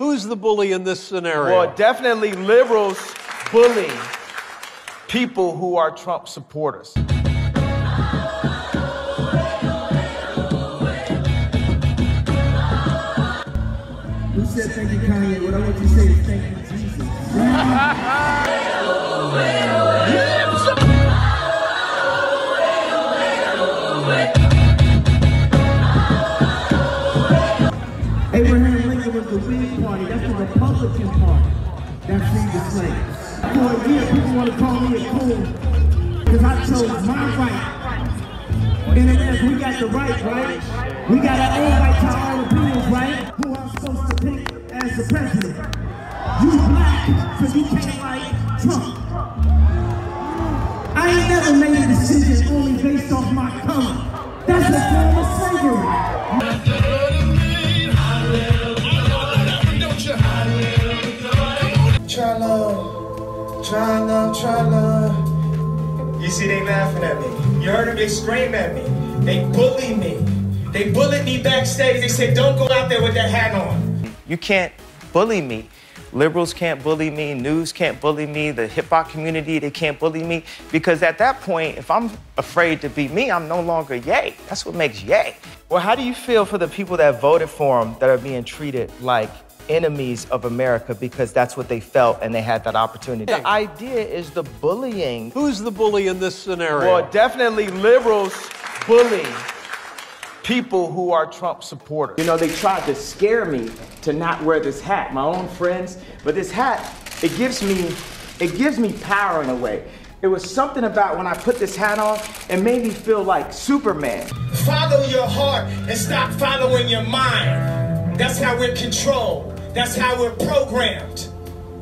Who's the bully in this scenario? Well, definitely liberals bully people who are Trump supporters. Who said thank you, Kanye? What I want you to say is thank you, Jesus. Abraham Was the Whig Party. That's the Republican Party that freed the slaves. For a year, people want to call me a fool because I chose my right. And it is, we got the right, right? We got our own right to our own opinions, right? Who I'm supposed to pick as the president. You black, so you can't like Trump. I ain't never made a decision only based off my color. That's a form of slavery. Try love, try love, try love. You see, they laughing at me. You heard them, they scream at me. They bully me. They bullied me backstage. They said, don't go out there with that hat on. You can't bully me. Liberals can't bully me, news can't bully me, the hip hop community, they can't bully me. Because at that point, if I'm afraid to be me, I'm no longer Ye. That's what makes Ye. Well, how do you feel for the people that voted for him that are being treated like enemies of America because that's what they felt and they had that opportunity? The idea is the bullying. Who's the bully in this scenario? Well, definitely liberals bully people who are Trump supporters. You know, they tried to scare me to not wear this hat, my own friends, but this hat, it gives me it gives me power in a way. It was something about when I put this hat on, it made me feel like Superman. Follow your heart and stop following your mind. That's how we're controlled. That's how we're programmed.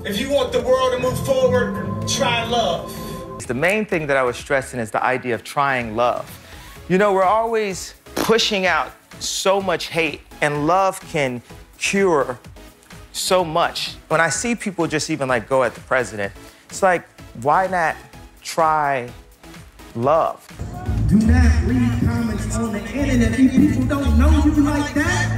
If you want the world to move forward, try love. The main thing that I was stressing is the idea of trying love. You know, we're always pushing out so much hate, and love can cure so much. When I see people just even like go at the president, it's like, why not try love? Do not read comments on the internet. These people don't know you like that.